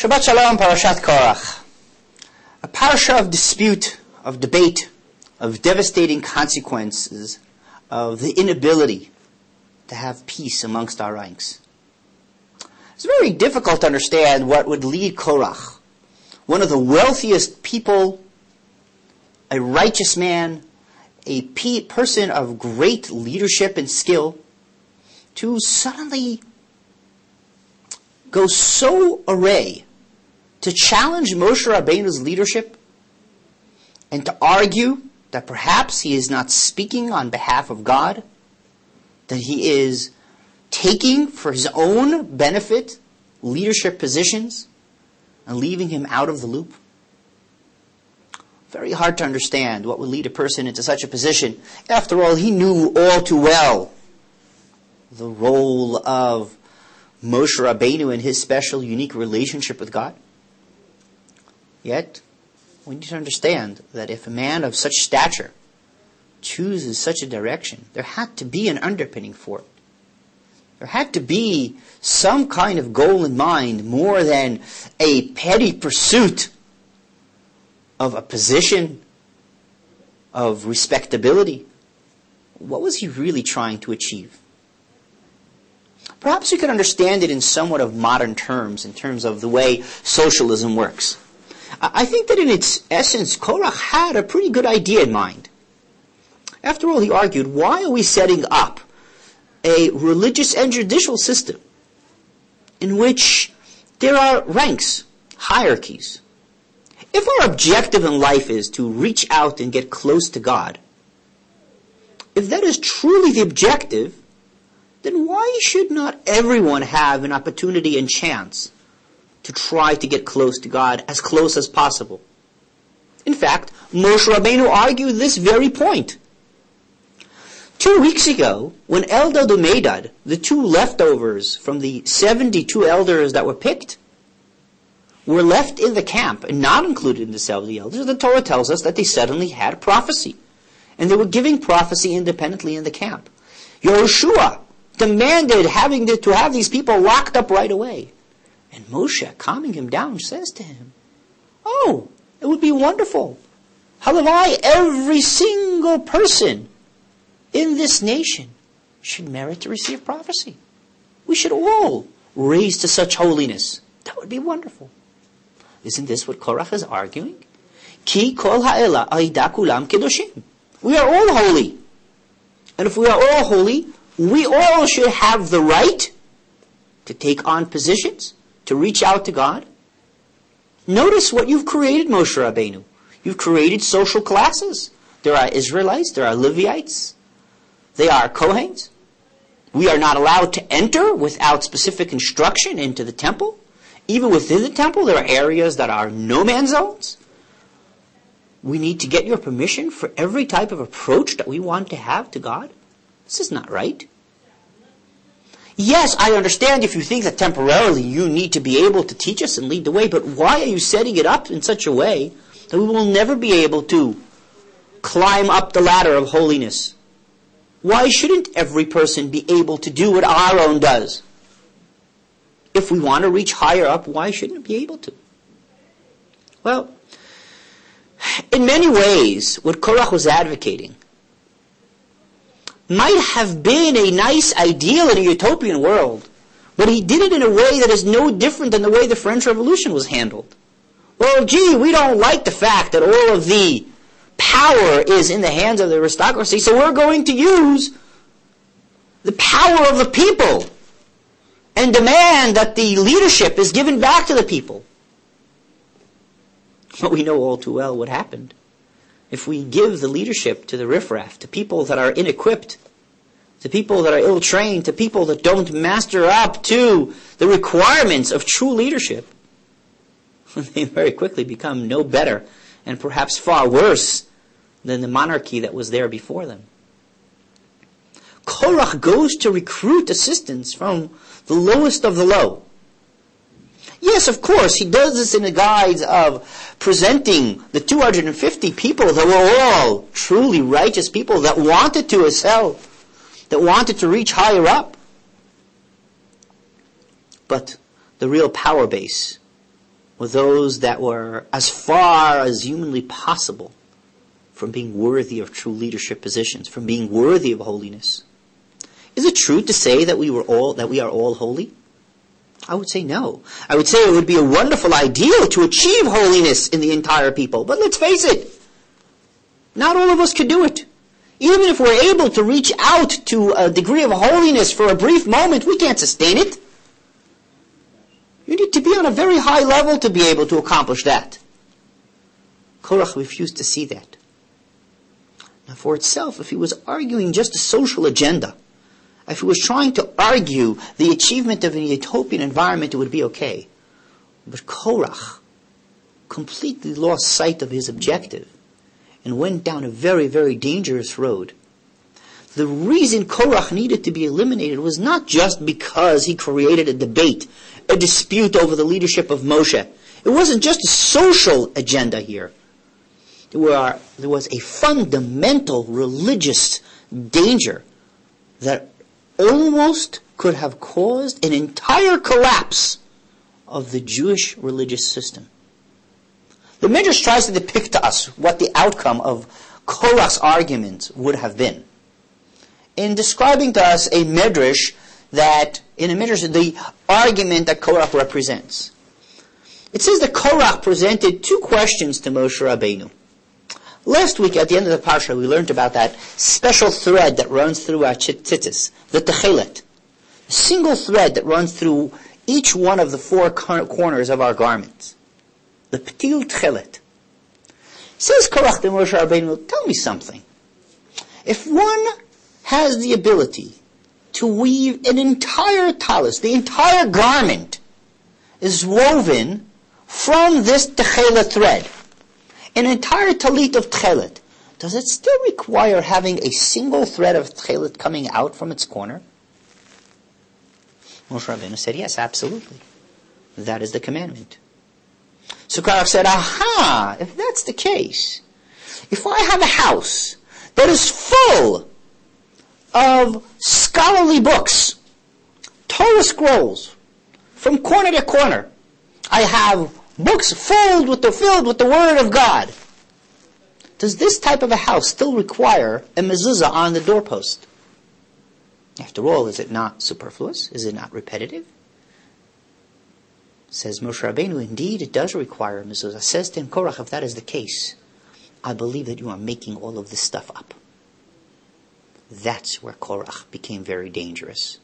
Shabbat Shalom, Parashat Korach. A parasha of dispute, of debate, of devastating consequences, of the inability to have peace amongst our ranks. It's very difficult to understand what would lead Korach, one of the wealthiest people, a righteous man, a pe- person of great leadership and skill, to suddenly go so array to challenge Moshe Rabbeinu's leadership and to argue that perhaps he is not speaking on behalf of God, that he is taking for his own benefit leadership positions and leaving him out of the loop? Very hard to understand what would lead a person into such a position. After all, he knew all too well the role of Moshe Rabbeinu and his special, unique relationship with God. Yet, we need to understand that if a man of such stature chooses such a direction, there had to be an underpinning for it. There had to be some kind of goal in mind more than a petty pursuit of a position, of respectability. What was he really trying to achieve? Perhaps you could understand it in somewhat of modern terms, in terms of the way socialism works. I think that in its essence, Korach had a pretty good idea in mind. After all, he argued, why are we setting up a religious and judicial system in which there are ranks, hierarchies? If our objective in life is to reach out and get close to God, if that is truly the objective, then why should not everyone have an opportunity and chance to try to get close to God as close as possible. In fact, Moshe Rabbeinu argued this very point. Two weeks ago, when Eldad Medad, the two leftovers from the 72 elders that were picked, were left in the camp and not included in the 70 elders, the Torah tells us that they suddenly had prophecy. And they were giving prophecy independently in the camp. Yehoshua demanded having to have these people locked up right away. And Moshe, calming him down, says to him, Oh, it would be wonderful. how Halavai, every single person in this nation should merit to receive prophecy. We should all raise to such holiness. That would be wonderful. Isn't this what Korach is arguing? Ki kol ha'ela kulam kedoshim. We are all holy. And if we are all holy, we all should have the right to take on positions to reach out to God? Notice what you've created, Moshe Rabbeinu. You've created social classes. There are Israelites, there are Levites, they are Kohens. We are not allowed to enter without specific instruction into the temple. Even within the temple, there are areas that are no man zones. We need to get your permission for every type of approach that we want to have to God. This is not right. Yes, I understand if you think that temporarily you need to be able to teach us and lead the way, but why are you setting it up in such a way that we will never be able to climb up the ladder of holiness? Why shouldn't every person be able to do what Aaron does? If we want to reach higher up, why shouldn't it be able to? Well, in many ways, what Korach was advocating might have been a nice ideal in a utopian world, but he did it in a way that is no different than the way the French Revolution was handled. Well, gee, we don't like the fact that all of the power is in the hands of the aristocracy, so we're going to use the power of the people and demand that the leadership is given back to the people. But we know all too well what happened if we give the leadership to the riffraff, to people that are inequipped, to people that are ill trained, to people that don't master up to the requirements of true leadership, they very quickly become no better and perhaps far worse than the monarchy that was there before them. Korach goes to recruit assistance from the lowest of the low. Yes, of course, he does this in the guise of presenting the 250 people that were all truly righteous people that wanted to excel, that wanted to reach higher up. But the real power base were those that were as far as humanly possible from being worthy of true leadership positions, from being worthy of holiness. Is it true to say that we were all that we are all holy? I would say no. I would say it would be a wonderful ideal to achieve holiness in the entire people. But let's face it, not all of us could do it. Even if we're able to reach out to a degree of holiness for a brief moment, we can't sustain it. You need to be on a very high level to be able to accomplish that. Korach refused to see that. Now for itself, if he was arguing just a social agenda, if he was trying to argue the achievement of a utopian environment, it would be okay. But Korach completely lost sight of his objective and went down a very, very dangerous road. The reason Korach needed to be eliminated was not just because he created a debate, a dispute over the leadership of Moshe. It wasn't just a social agenda here. There, were, there was a fundamental religious danger that almost could have caused an entire collapse of the Jewish religious system. The Midrash tries to depict to us what the outcome of Korach's argument would have been. In describing to us a Midrash that, in a Midrash, the argument that Korach represents. It says that Korach presented two questions to Moshe Rabbeinu. Last week, at the end of the parsha, we learned about that special thread that runs through our tzitzis, the techelet. A single thread that runs through each one of the four corners of our garments the Ptil Tchelet. Says Korach to Moshe Rabbeinu, tell me something. If one has the ability to weave an entire talis, the entire garment is woven from this Tchelet thread, an entire talit of Tchelet, does it still require having a single thread of Tchelet coming out from its corner? Moshe Rabbeinu said, yes, absolutely. That is the commandment. So said, aha, if that's the case, if I have a house that is full of scholarly books, Torah scrolls, from corner to corner, I have books filled with the, filled with the Word of God. Does this type of a house still require a mezuzah on the doorpost? After all, is it not superfluous? Is it not repetitive? Says Moshe Rabbeinu, indeed it does require a mezuzah. Says to him, Korach, if that is the case, I believe that you are making all of this stuff up. That's where Korach became very dangerous.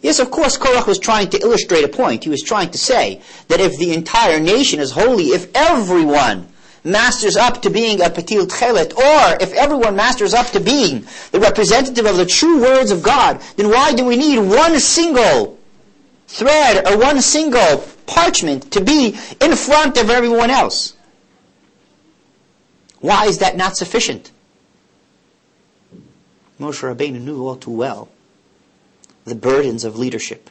Yes, of course, Korach was trying to illustrate a point. He was trying to say that if the entire nation is holy, if everyone masters up to being a Patil Tchelet, or if everyone masters up to being the representative of the true words of God, then why do we need one single thread or one single parchment to be in front of everyone else. Why is that not sufficient? Moshe Rabbeinu knew all too well the burdens of leadership.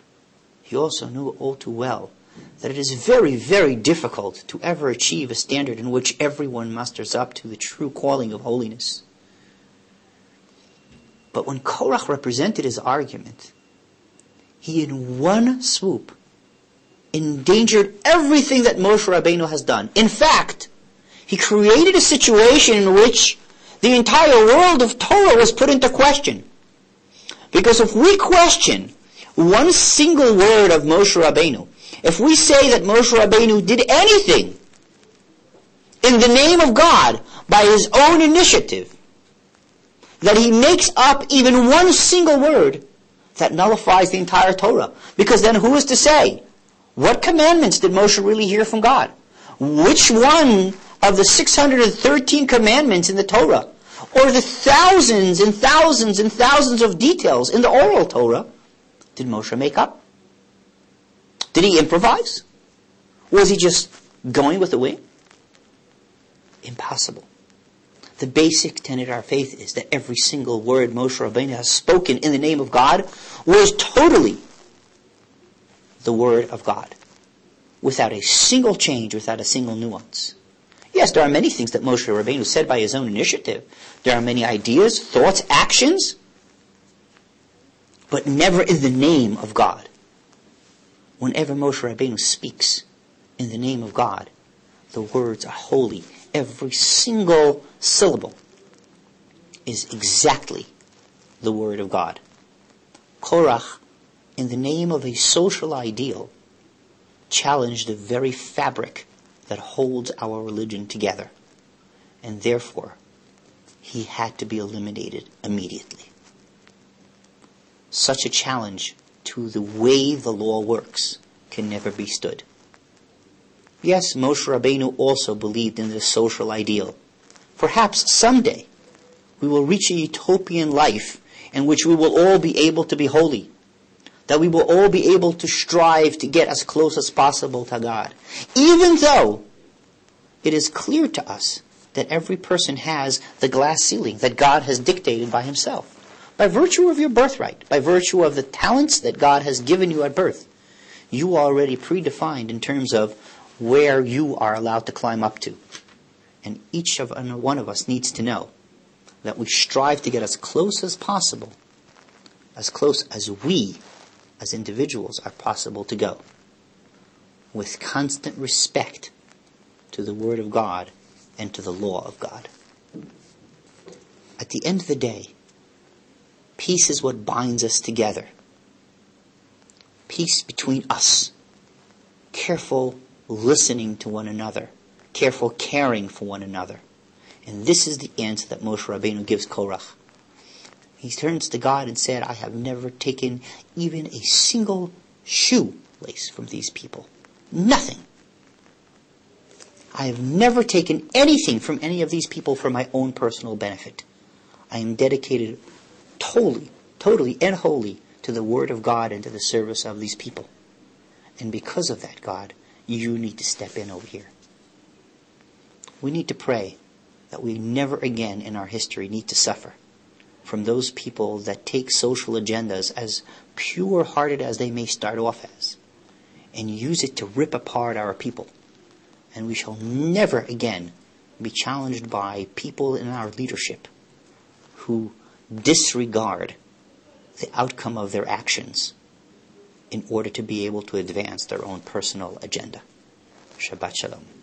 He also knew all too well that it is very, very difficult to ever achieve a standard in which everyone musters up to the true calling of holiness. But when Korach represented his argument, he in one swoop endangered everything that Moshe Rabbeinu has done. In fact, he created a situation in which the entire world of Torah was put into question. Because if we question one single word of Moshe Rabbeinu, if we say that Moshe Rabbeinu did anything in the name of God by his own initiative, that he makes up even one single word, that nullifies the entire Torah. Because then who is to say? What commandments did Moshe really hear from God? Which one of the 613 commandments in the Torah, or the thousands and thousands and thousands of details in the oral Torah, did Moshe make up? Did he improvise? Was he just going with the wind? Impossible. The basic tenet of our faith is that every single word Moshe Rabbeinu has spoken in the name of God was totally the word of God, without a single change, without a single nuance. Yes, there are many things that Moshe Rabbeinu said by his own initiative. There are many ideas, thoughts, actions, but never in the name of God. Whenever Moshe Rabbeinu speaks, in the name of God. The words are holy. Every single syllable is exactly the word of God. Korach, in the name of a social ideal, challenged the very fabric that holds our religion together. And therefore, he had to be eliminated immediately. Such a challenge to the way the law works can never be stood. Yes, Moshe Rabbeinu also believed in this social ideal. Perhaps someday we will reach a utopian life in which we will all be able to be holy. That we will all be able to strive to get as close as possible to God. Even though it is clear to us that every person has the glass ceiling that God has dictated by himself. By virtue of your birthright, by virtue of the talents that God has given you at birth, you are already predefined in terms of where you are allowed to climb up to. And each of one of us needs to know that we strive to get as close as possible, as close as we, as individuals, are possible to go, with constant respect to the Word of God and to the law of God. At the end of the day, peace is what binds us together. Peace between us. Careful listening to one another. Careful caring for one another. And this is the answer that Moshe Rabbeinu gives Korach. He turns to God and said, I have never taken even a single shoe lace from these people. Nothing. I have never taken anything from any of these people for my own personal benefit. I am dedicated totally, totally and wholly to the Word of God and to the service of these people. And because of that, God, you need to step in over here. We need to pray that we never again in our history need to suffer from those people that take social agendas as pure hearted as they may start off as and use it to rip apart our people. And we shall never again be challenged by people in our leadership who disregard the outcome of their actions in order to be able to advance their own personal agenda. Shabbat Shalom.